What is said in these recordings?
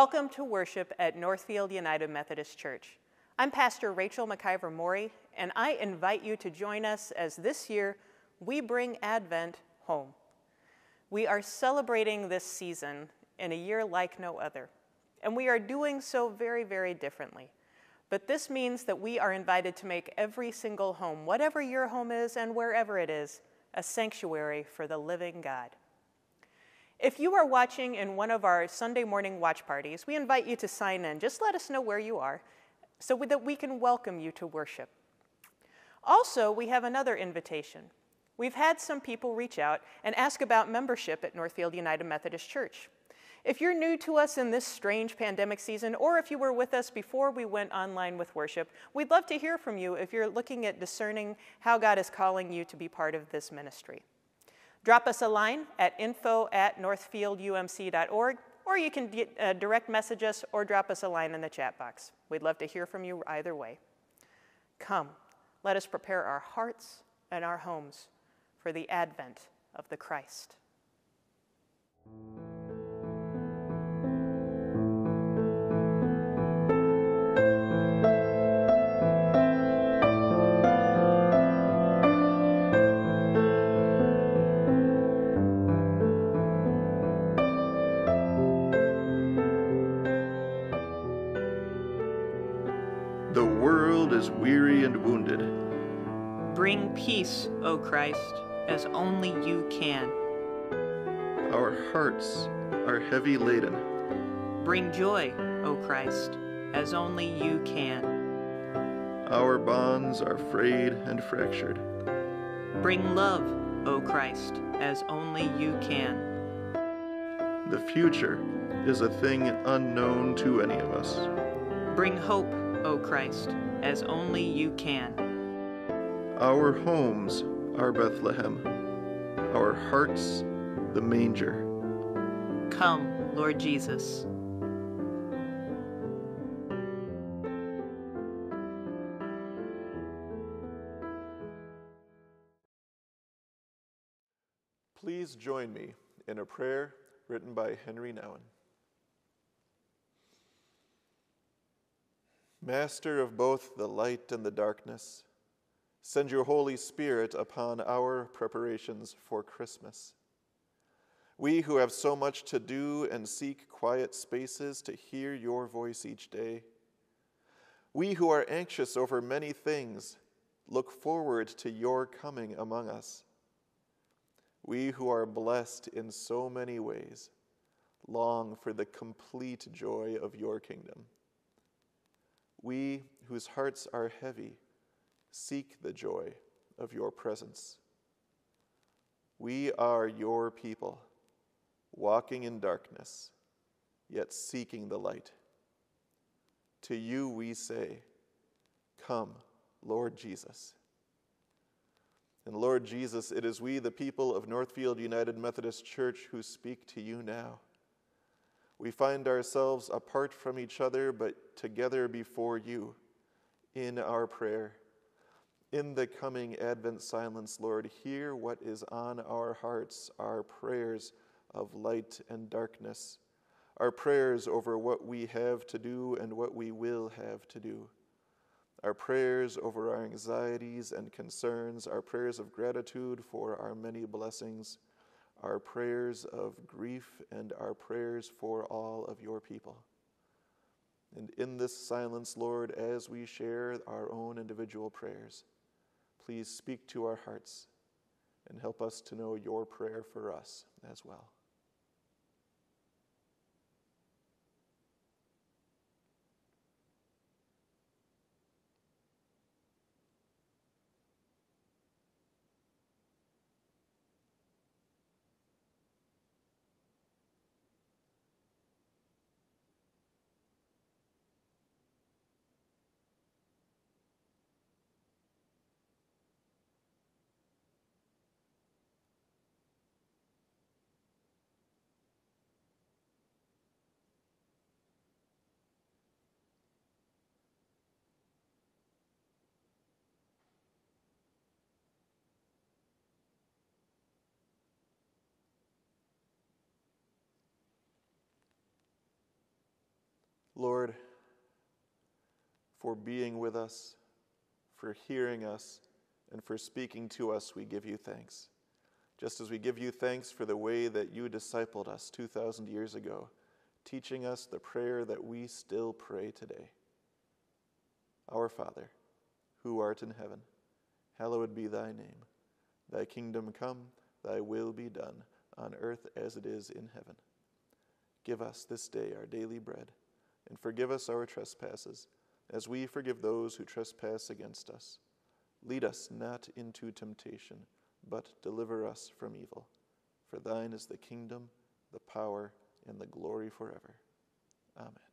Welcome to worship at Northfield United Methodist Church. I'm Pastor Rachel McIver Morey, and I invite you to join us as this year we bring Advent home. We are celebrating this season in a year like no other, and we are doing so very, very differently. But this means that we are invited to make every single home, whatever your home is and wherever it is, a sanctuary for the living God. If you are watching in one of our Sunday morning watch parties, we invite you to sign in. Just let us know where you are so that we can welcome you to worship. Also, we have another invitation. We've had some people reach out and ask about membership at Northfield United Methodist Church. If you're new to us in this strange pandemic season, or if you were with us before we went online with worship, we'd love to hear from you if you're looking at discerning how God is calling you to be part of this ministry. Drop us a line at info at northfieldumc.org, or you can get, uh, direct message us or drop us a line in the chat box. We'd love to hear from you either way. Come, let us prepare our hearts and our homes for the advent of the Christ. Peace, O Christ, as only you can. Our hearts are heavy laden. Bring joy, O Christ, as only you can. Our bonds are frayed and fractured. Bring love, O Christ, as only you can. The future is a thing unknown to any of us. Bring hope, O Christ, as only you can. Our homes are Bethlehem, our hearts the manger. Come, Lord Jesus. Please join me in a prayer written by Henri Nouwen. Master of both the light and the darkness, Send your Holy Spirit upon our preparations for Christmas. We who have so much to do and seek quiet spaces to hear your voice each day. We who are anxious over many things look forward to your coming among us. We who are blessed in so many ways long for the complete joy of your kingdom. We whose hearts are heavy seek the joy of your presence. We are your people, walking in darkness, yet seeking the light. To you we say, Come, Lord Jesus. And Lord Jesus, it is we, the people of Northfield United Methodist Church, who speak to you now. We find ourselves apart from each other, but together before you in our prayer. In the coming Advent silence, Lord, hear what is on our hearts, our prayers of light and darkness, our prayers over what we have to do and what we will have to do, our prayers over our anxieties and concerns, our prayers of gratitude for our many blessings, our prayers of grief, and our prayers for all of your people. And in this silence, Lord, as we share our own individual prayers, please speak to our hearts and help us to know your prayer for us as well. Lord, for being with us, for hearing us, and for speaking to us, we give you thanks. Just as we give you thanks for the way that you discipled us 2,000 years ago, teaching us the prayer that we still pray today. Our Father, who art in heaven, hallowed be thy name. Thy kingdom come, thy will be done, on earth as it is in heaven. Give us this day our daily bread, and forgive us our trespasses, as we forgive those who trespass against us. Lead us not into temptation, but deliver us from evil. For thine is the kingdom, the power, and the glory forever. Amen.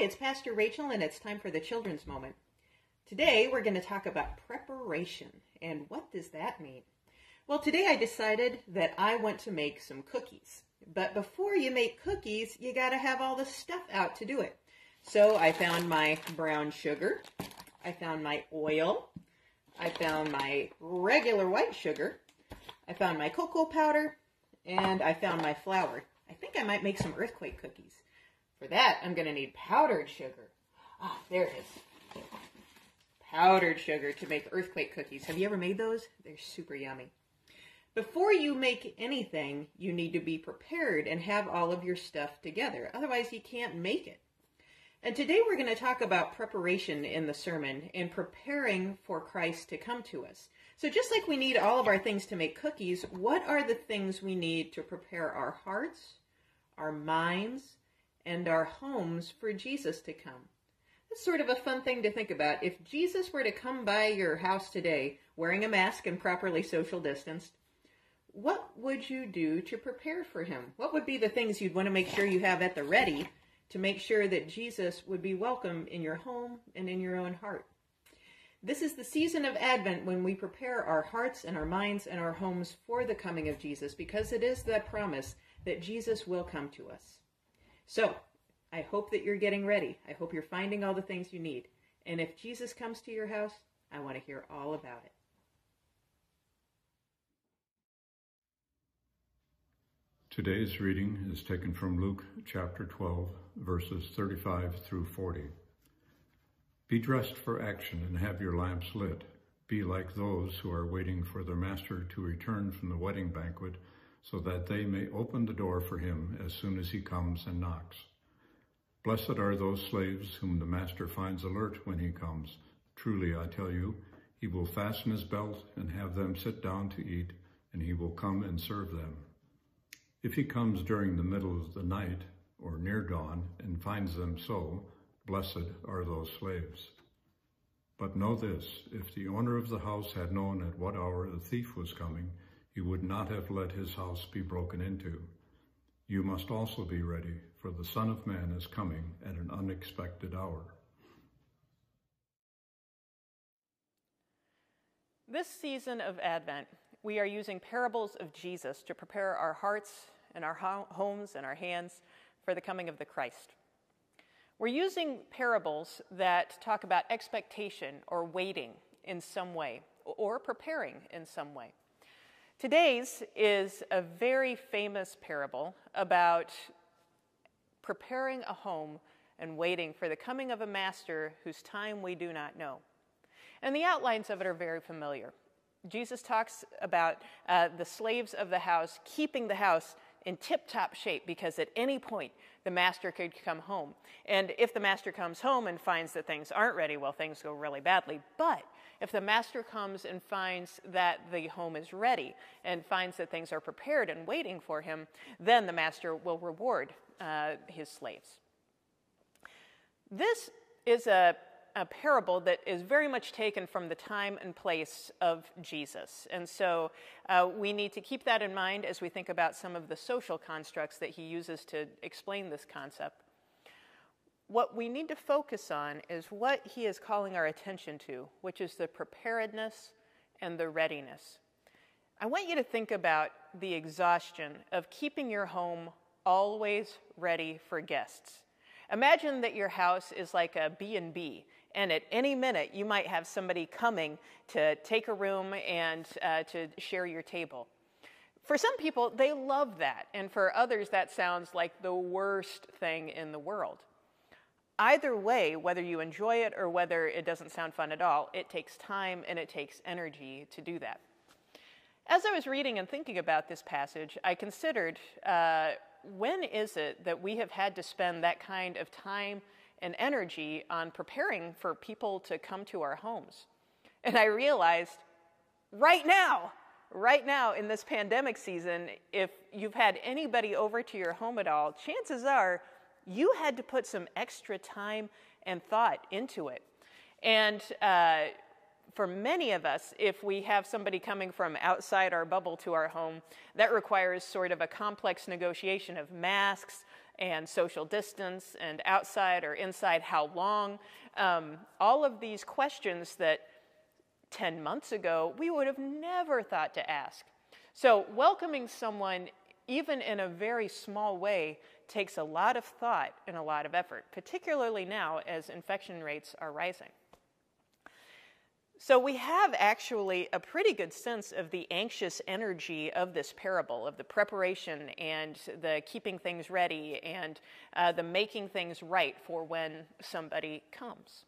It's Pastor Rachel, and it's time for the children's moment. Today, we're going to talk about preparation. And what does that mean? Well, today I decided that I want to make some cookies. But before you make cookies, you got to have all the stuff out to do it. So I found my brown sugar, I found my oil, I found my regular white sugar, I found my cocoa powder, and I found my flour. I think I might make some earthquake cookies. For that, I'm going to need powdered sugar. Ah, there it is. Powdered sugar to make earthquake cookies. Have you ever made those? They're super yummy. Before you make anything, you need to be prepared and have all of your stuff together. Otherwise, you can't make it. And today we're going to talk about preparation in the sermon and preparing for Christ to come to us. So just like we need all of our things to make cookies, what are the things we need to prepare our hearts, our minds, and our homes for Jesus to come. It's sort of a fun thing to think about. If Jesus were to come by your house today wearing a mask and properly social distanced, what would you do to prepare for him? What would be the things you'd want to make sure you have at the ready to make sure that Jesus would be welcome in your home and in your own heart? This is the season of Advent when we prepare our hearts and our minds and our homes for the coming of Jesus because it is that promise that Jesus will come to us. So I hope that you're getting ready. I hope you're finding all the things you need. And if Jesus comes to your house, I want to hear all about it. Today's reading is taken from Luke chapter 12, verses 35 through 40. Be dressed for action and have your lamps lit. Be like those who are waiting for their master to return from the wedding banquet, so that they may open the door for him as soon as he comes and knocks. Blessed are those slaves whom the master finds alert when he comes. Truly, I tell you, he will fasten his belt and have them sit down to eat, and he will come and serve them. If he comes during the middle of the night or near dawn and finds them so, blessed are those slaves. But know this, if the owner of the house had known at what hour the thief was coming, he would not have let his house be broken into. You must also be ready, for the Son of Man is coming at an unexpected hour. This season of Advent, we are using parables of Jesus to prepare our hearts and our homes and our hands for the coming of the Christ. We're using parables that talk about expectation or waiting in some way or preparing in some way. Today's is a very famous parable about preparing a home and waiting for the coming of a master whose time we do not know. And the outlines of it are very familiar. Jesus talks about uh, the slaves of the house keeping the house in tip top shape because at any point the master could come home. And if the master comes home and finds that things aren't ready, well, things go really badly. But if the master comes and finds that the home is ready and finds that things are prepared and waiting for him, then the master will reward uh, his slaves. This is a a parable that is very much taken from the time and place of Jesus. And so uh, we need to keep that in mind as we think about some of the social constructs that he uses to explain this concept. What we need to focus on is what he is calling our attention to, which is the preparedness and the readiness. I want you to think about the exhaustion of keeping your home always ready for guests. Imagine that your house is like a B&B and at any minute, you might have somebody coming to take a room and uh, to share your table. For some people, they love that. And for others, that sounds like the worst thing in the world. Either way, whether you enjoy it or whether it doesn't sound fun at all, it takes time and it takes energy to do that. As I was reading and thinking about this passage, I considered uh, when is it that we have had to spend that kind of time and energy on preparing for people to come to our homes. And I realized right now, right now in this pandemic season, if you've had anybody over to your home at all, chances are you had to put some extra time and thought into it. And uh, for many of us, if we have somebody coming from outside our bubble to our home, that requires sort of a complex negotiation of masks, and social distance and outside or inside how long. Um, all of these questions that 10 months ago we would have never thought to ask. So, welcoming someone, even in a very small way, takes a lot of thought and a lot of effort, particularly now as infection rates are rising. So we have actually a pretty good sense of the anxious energy of this parable, of the preparation and the keeping things ready and uh, the making things right for when somebody comes.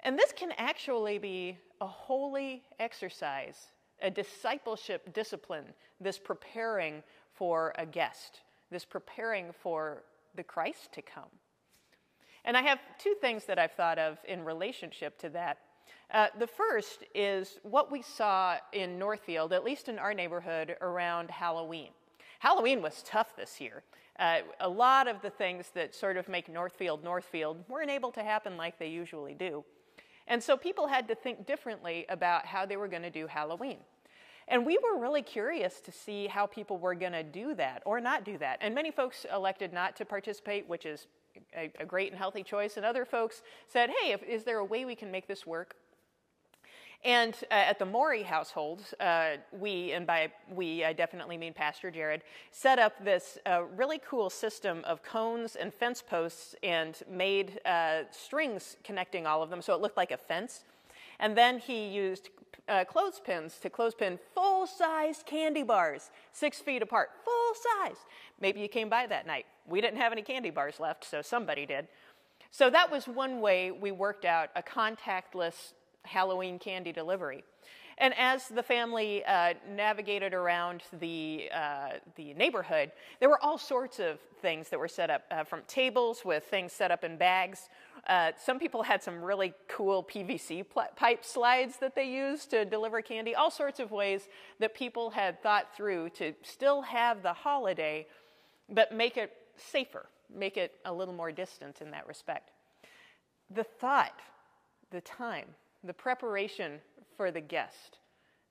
And this can actually be a holy exercise, a discipleship discipline, this preparing for a guest, this preparing for the Christ to come. And I have two things that I've thought of in relationship to that. Uh, the first is what we saw in Northfield, at least in our neighborhood, around Halloween. Halloween was tough this year. Uh, a lot of the things that sort of make Northfield Northfield weren't able to happen like they usually do. And so people had to think differently about how they were going to do Halloween. And we were really curious to see how people were going to do that or not do that. And many folks elected not to participate, which is a, a great and healthy choice. And other folks said, hey, if, is there a way we can make this work? And uh, at the Morey household, uh, we, and by we, I definitely mean Pastor Jared, set up this uh, really cool system of cones and fence posts and made uh, strings connecting all of them so it looked like a fence. And then he used uh, clothespins to clothespin full size candy bars, six feet apart, full size. Maybe you came by that night. We didn't have any candy bars left, so somebody did. So that was one way we worked out a contactless Halloween candy delivery. And as the family uh, navigated around the, uh, the neighborhood, there were all sorts of things that were set up, uh, from tables with things set up in bags. Uh, some people had some really cool PVC pipe slides that they used to deliver candy, all sorts of ways that people had thought through to still have the holiday, but make it safer, make it a little more distant in that respect. The thought, the time, the preparation for the guest.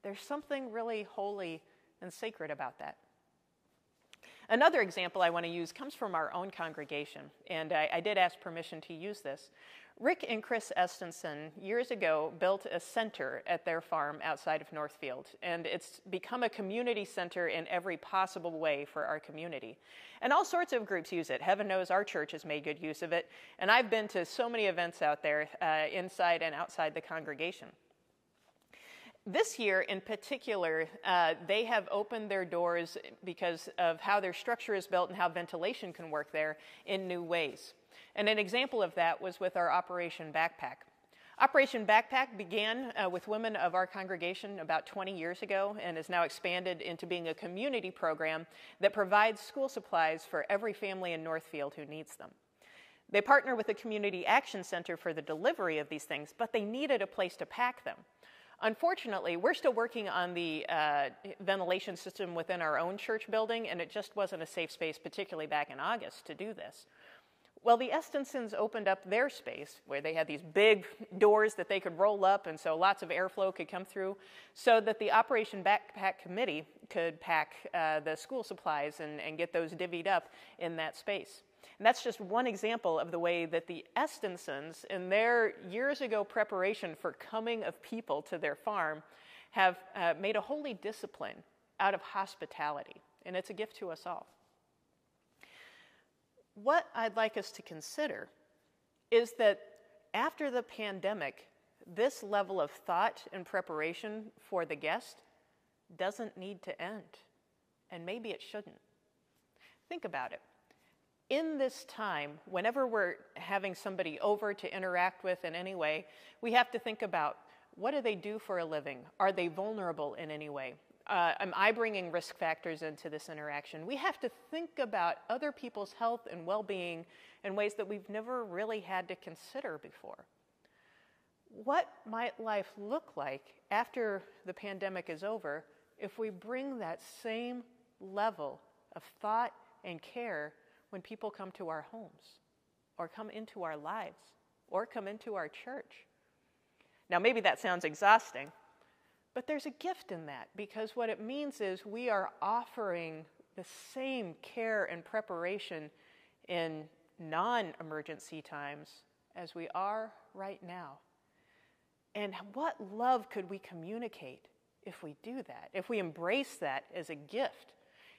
There's something really holy and sacred about that. Another example I want to use comes from our own congregation, and I, I, did ask permission to use this. Rick and Chris Estenson years ago built a center at their farm outside of Northfield, and it's become a community center in every possible way for our community. And all sorts of groups use it. Heaven knows our church has made good use of it, and I've been to so many events out there, uh, inside and outside the congregation. This year, in particular, uh, they have opened their doors because of how their structure is built and how ventilation can work there in new ways. And an example of that was with our Operation Backpack. Operation Backpack began uh, with women of our congregation about 20 years ago and has now expanded into being a community program that provides school supplies for every family in Northfield who needs them. They partner with the Community Action Center for the delivery of these things, but they needed a place to pack them. Unfortunately, we're still working on the uh, ventilation system within our own church building, and it just wasn't a safe space, particularly back in August, to do this. Well, the Estensons opened up their space where they had these big doors that they could roll up, and so lots of airflow could come through, so that the Operation Backpack Committee could pack uh, the school supplies and, and get those divvied up in that space. And that's just one example of the way that the Estensons, in their years ago preparation for coming of people to their farm, have uh, made a holy discipline out of hospitality. And it's a gift to us all. What I'd like us to consider is that after the pandemic, this level of thought and preparation for the guest doesn't need to end. And maybe it shouldn't. Think about it in this time, whenever we're having somebody over to interact with in any way, we have to think about what do they do for a living? Are they vulnerable in any way? Uh, am I bringing risk factors into this interaction? We have to think about other people's health and well being in ways that we've never really had to consider before. What might life look like after the pandemic is over if we bring that same level of thought and care when people come to our homes or come into our lives or come into our church. Now, maybe that sounds exhausting, but there's a gift in that because what it means is we are offering the same care and preparation in non emergency times as we are right now. And what love could we communicate if we do that, if we embrace that as a gift?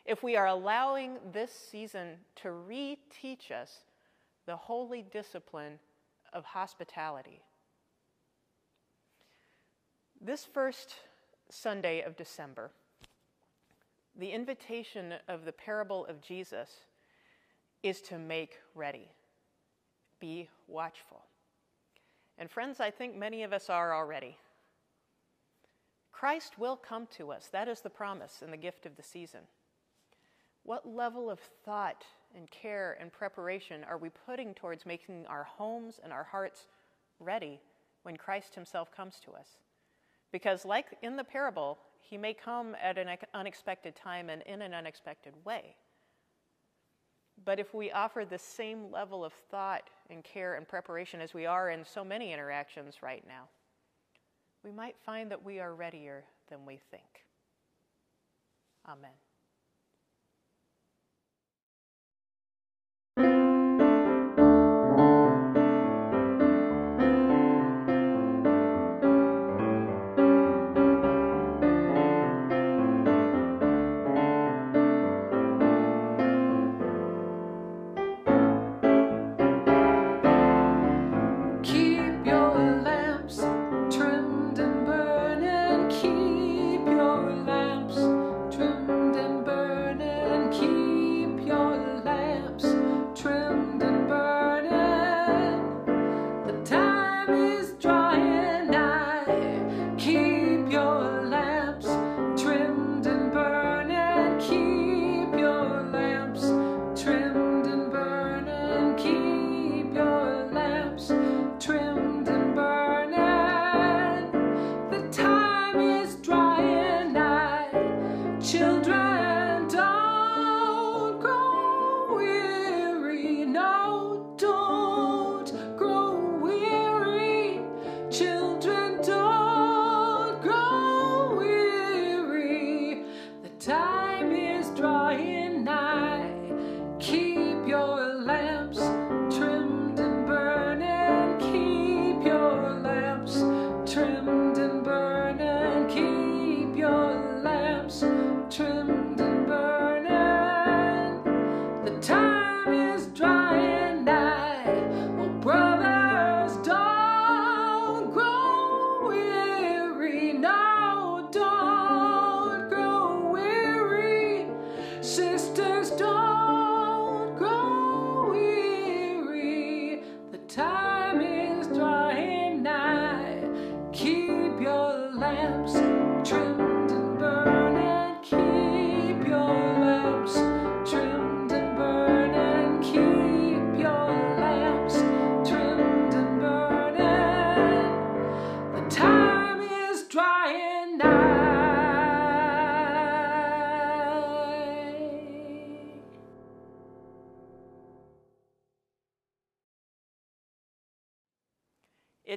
If we are allowing this season to reteach us the holy discipline of hospitality. This first Sunday of December, the invitation of the parable of Jesus is to make ready, be watchful. And friends, I think many of us are already. Christ will come to us. That is the promise and the gift of the season. What level of thought and care and preparation are we putting towards making our homes and our hearts ready when Christ Himself comes to us? Because, like in the parable, He may come at an unexpected time and in an unexpected way. But if we offer the same level of thought and care and preparation as we are in so many interactions right now, we might find that we are readier than we think. Amen. your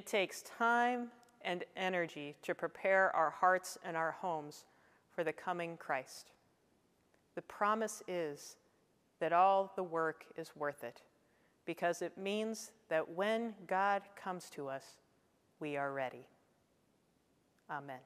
It takes time and energy to prepare our hearts and our homes for the coming Christ. The promise is that all the work is worth it because it means that when God comes to us, we are ready. Amen.